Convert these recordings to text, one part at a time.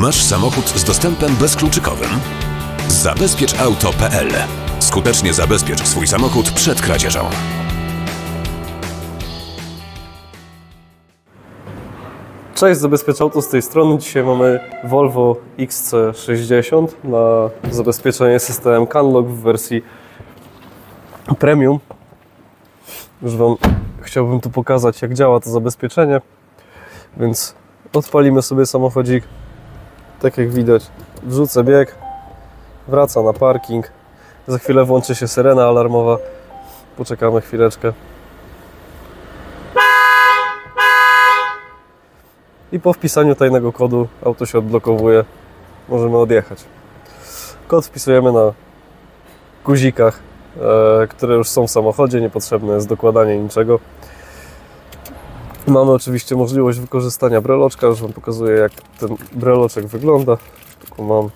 Masz samochód z dostępem bezkluczykowym? Zabezpieczauto.pl Skutecznie zabezpiecz swój samochód przed kradzieżą. Cześć, Zabezpieczauto z tej strony. Dzisiaj mamy Volvo XC60 na zabezpieczenie systemem CanLock w wersji Premium. Już Wam chciałbym tu pokazać, jak działa to zabezpieczenie. Więc odpalimy sobie samochodzik. Tak jak widać, wrzucę bieg, wraca na parking. Za chwilę włączy się syrena alarmowa. Poczekamy chwileczkę. i po wpisaniu tajnego kodu auto się odblokowuje. Możemy odjechać. Kod wpisujemy na guzikach, e, które już są w samochodzie, niepotrzebne jest dokładanie niczego. Mamy oczywiście możliwość wykorzystania breloczka, już Wam pokazuję jak ten breloczek wygląda. Tylko mam.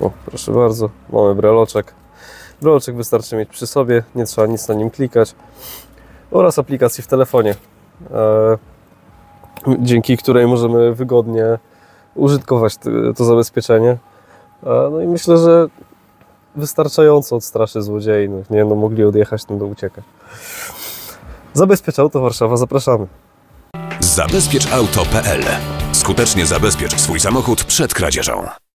O, proszę bardzo, mamy breloczek. Breloczek wystarczy mieć przy sobie, nie trzeba nic na nim klikać oraz aplikacji w telefonie, e, dzięki której możemy wygodnie użytkować to zabezpieczenie. E, no i myślę, że wystarczająco odstraszy złodziei. No, nie no, mogli odjechać, no do uciekać. Zabezpiecz auto Warszawa, zapraszamy. Zabezpieczauto.pl Skutecznie zabezpiecz swój samochód przed kradzieżą.